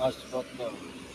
Acho que Açık